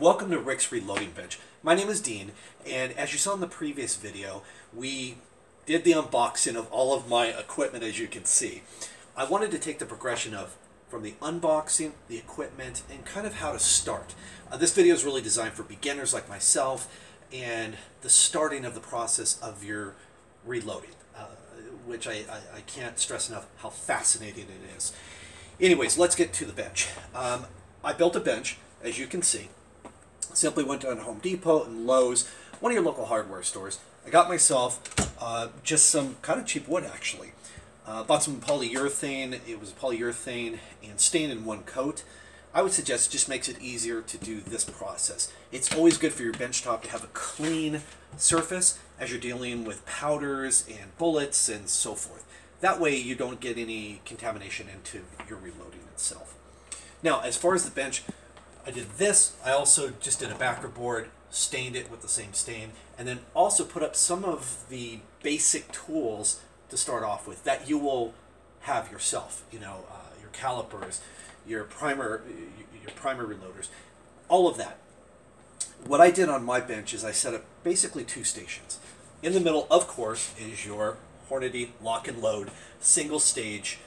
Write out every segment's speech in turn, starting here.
welcome to Rick's Reloading Bench. My name is Dean, and as you saw in the previous video, we did the unboxing of all of my equipment as you can see. I wanted to take the progression of from the unboxing, the equipment, and kind of how to start. Uh, this video is really designed for beginners like myself and the starting of the process of your reloading, uh, which I, I, I, can't stress enough how fascinating it is. Anyways, let's get to the bench. Um, I built a bench, as you can see. Simply went down to Home Depot and Lowe's, one of your local hardware stores. I got myself uh, just some kind of cheap wood, actually. Uh, bought some polyurethane. It was polyurethane and stain in one coat. I would suggest it just makes it easier to do this process. It's always good for your bench top to have a clean surface as you're dealing with powders and bullets and so forth. That way you don't get any contamination into your reloading itself. Now, as far as the bench, I did this. I also just did a backer board, stained it with the same stain, and then also put up some of the basic tools to start off with that you will have yourself. You know, uh, your calipers, your primer, your primer reloaders, all of that. What I did on my bench is I set up basically two stations. In the middle, of course, is your Hornady lock and load single stage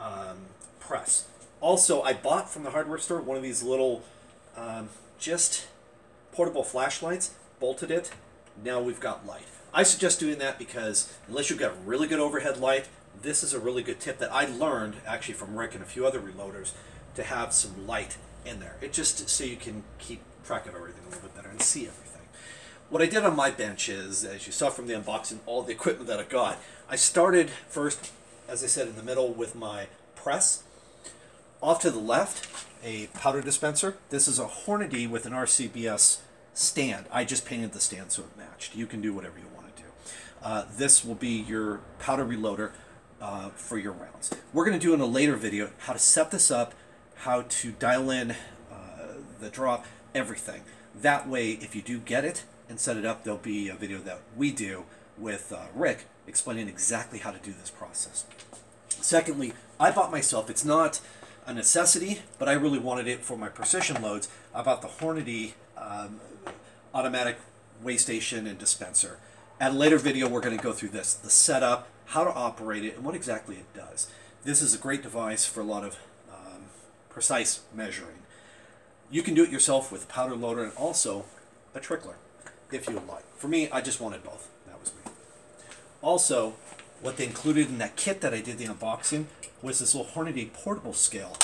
um, press. Also, I bought from the hardware store one of these little um, just portable flashlights, bolted it. Now we've got light. I suggest doing that because unless you've got really good overhead light, this is a really good tip that I learned actually from Rick and a few other reloaders to have some light in there. It just so you can keep track of everything a little bit better and see everything. What I did on my bench is, as you saw from the unboxing, all the equipment that I got, I started first, as I said, in the middle with my press. Off to the left, a powder dispenser. This is a Hornady with an RCBS stand. I just painted the stand so it matched. You can do whatever you want to do. Uh, this will be your powder reloader uh, for your rounds. We're going to do in a later video how to set this up, how to dial in uh, the drop, everything. That way, if you do get it and set it up, there'll be a video that we do with uh, Rick explaining exactly how to do this process. Secondly, I bought myself, it's not a necessity, but I really wanted it for my precision loads. I bought the Hornady um, automatic weigh station and dispenser. At a later video, we're going to go through this, the setup, how to operate it, and what exactly it does. This is a great device for a lot of um, precise measuring. You can do it yourself with a powder loader and also a trickler, if you would like. For me, I just wanted both. That was me. Also, what they included in that kit that I did the unboxing was this little Hornady portable scale.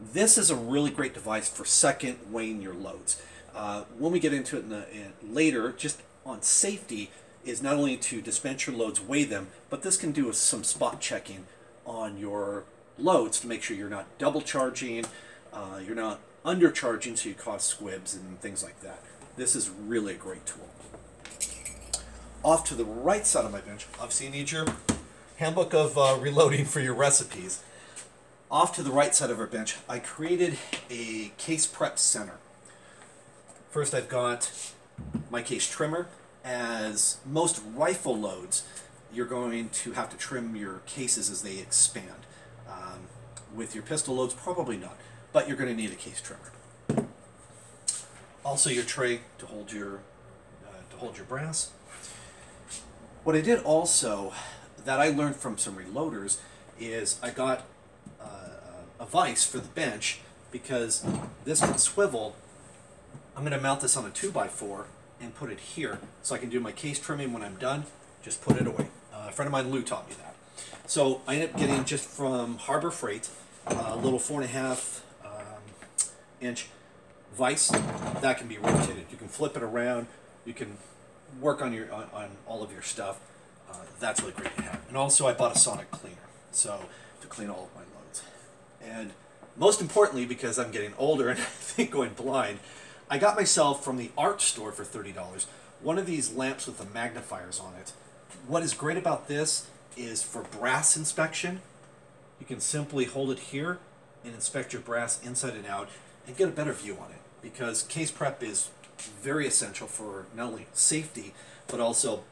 This is a really great device for second weighing your loads. Uh, when we get into it in the, in later, just on safety, is not only to dispense your loads, weigh them, but this can do some spot checking on your loads to make sure you're not double charging, uh, you're not undercharging so you cause squibs and things like that. This is really a great tool. Off to the right side of my bench, obviously you need your handbook of uh, reloading for your recipes. Off to the right side of our bench, I created a case prep center. First I've got my case trimmer. As most rifle loads, you're going to have to trim your cases as they expand. Um, with your pistol loads, probably not, but you're going to need a case trimmer. Also your tray to hold your, uh, to hold your brass. What I did also that I learned from some reloaders is I got uh, a vise for the bench because this can swivel. I'm going to mount this on a 2x4 and put it here so I can do my case trimming when I'm done. Just put it away. Uh, a friend of mine, Lou, taught me that. So I ended up getting just from Harbor Freight a little four and a half um, inch vise that can be rotated. You can flip it around. You can work on your on, on all of your stuff. Uh, that's really great to have. And also I bought a sonic cleaner, so to clean all of my loads. And most importantly, because I'm getting older and I think going blind, I got myself from the art store for $30 one of these lamps with the magnifiers on it. What is great about this is for brass inspection, you can simply hold it here and inspect your brass inside and out and get a better view on it because case prep is very essential for not only safety but also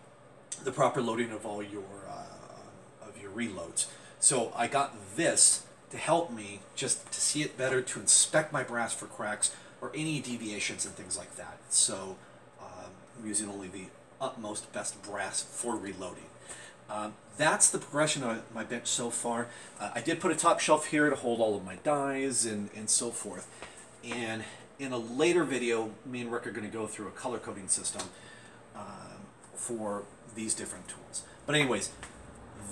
the proper loading of all your uh, of your reloads. So I got this to help me just to see it better, to inspect my brass for cracks, or any deviations and things like that. So um, I'm using only the utmost best brass for reloading. Um, that's the progression of my bench so far. Uh, I did put a top shelf here to hold all of my dies and, and so forth. And in a later video, me and Rick are going to go through a color coding system um, for these different tools. But anyways,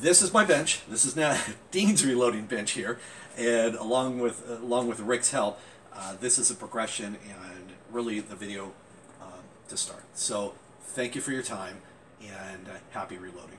this is my bench. This is now Dean's reloading bench here, and along with uh, along with Rick's help, uh, this is a progression and really the video um, to start. So thank you for your time and uh, happy reloading.